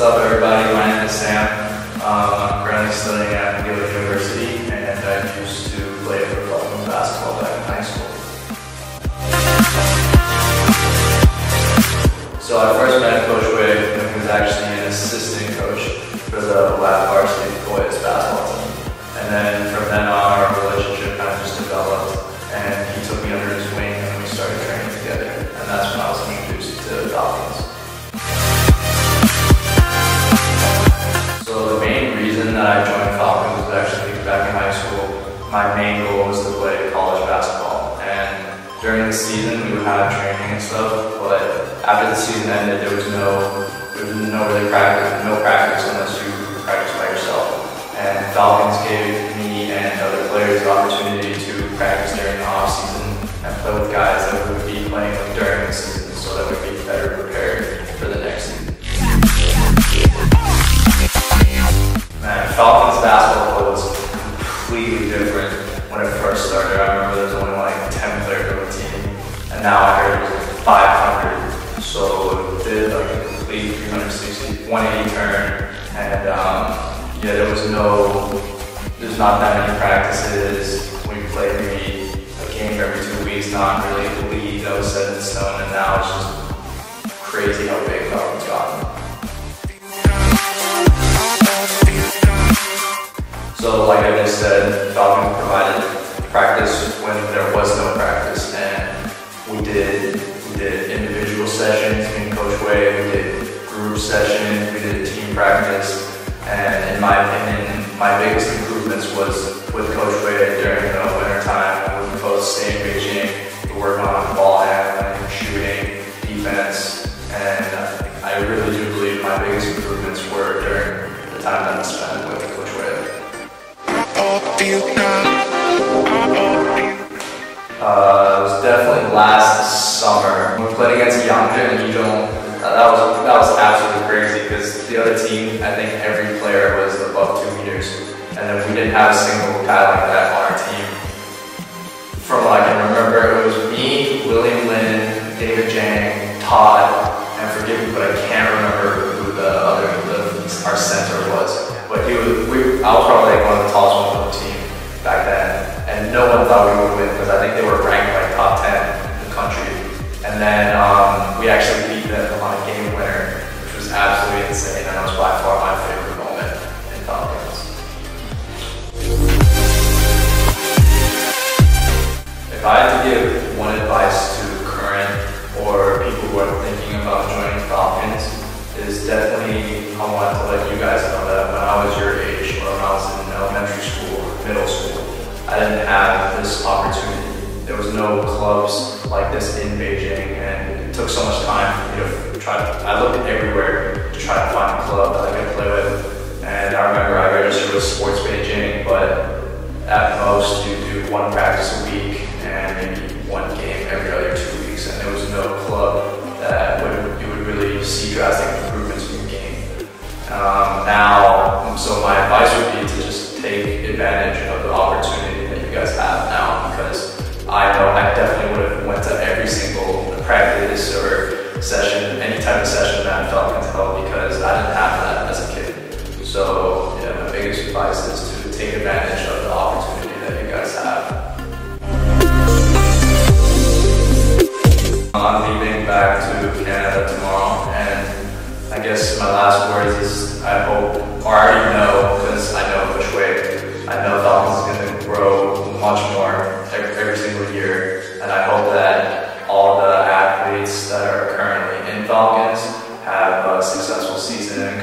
What's up, everybody? My name is Sam. Um, I'm currently studying at Gila University, and I used to play football and basketball back in high school. So I first met Coach Wade when he was actually an assistant coach for the Lab Varsity Boys basketball team, and then during the season we would have training and stuff. But after the season ended, there was no there was no really practice, no practice unless you practice by yourself. And Falcons gave me and other players the opportunity to practice during the off season and play with guys now I heard it was 500. So it did like a complete 360, 180 turn, and um, yeah, there was no, there's not that many practices. We played maybe a game every two weeks, not really a league that was set in stone, and now it's just crazy how big Falcons gotten. So, like I just said, Falcon provided practice when in Coach Way, we did group session, we did team practice, and in my opinion, my biggest improvements was with Coach Wade during the winter time we would both stay in Beijing to work on ball handling, shooting, defense, and I really do believe my biggest improvements were during the time that I spent with Coach Way. Uh, it was definitely last summer. We played against Yangzhou and Yizhong. Uh, that was that was absolutely crazy because the other team, I think every player was above two meters, and then we didn't have a single guy like that on our team. From what I can remember, it was me, William Lin, David Jang, Todd, and forgive me, but I can't remember who the other the, our center was. But he was, we, I was probably like one of the tallest ones on the team back then, and no one thought we would win because I think they were ranked like top 10 in the country. And then um, we actually beat them on a game winner, which was absolutely insane, and that was by far my favorite moment in Falcons. If I had to give one advice to current or people who are thinking about joining Falcons, is definitely I want to let you guys know that when I was your age, or when I was in elementary school, middle school, I didn't have this opportunity. There was no clubs like this in Beijing, and it took so much time to try. I looked everywhere to try to find a club that I could play with. And I remember I registered with Sports Beijing, but at most you do one practice a week and maybe one game every other two weeks, and there was no club that would you would really see drastic improvements in your game. Um, now, so my advice would be to just take advantage that Falcons held because I didn't have that as a kid. So yeah, my biggest advice is to take advantage of the opportunity that you guys have. I'm leaving back to Canada tomorrow, and I guess my last words is I hope, or I already know, because I know which way, I know Falcons is going to grow much more every, every single year, and I hope that all the athletes that are currently in Falcons successful season and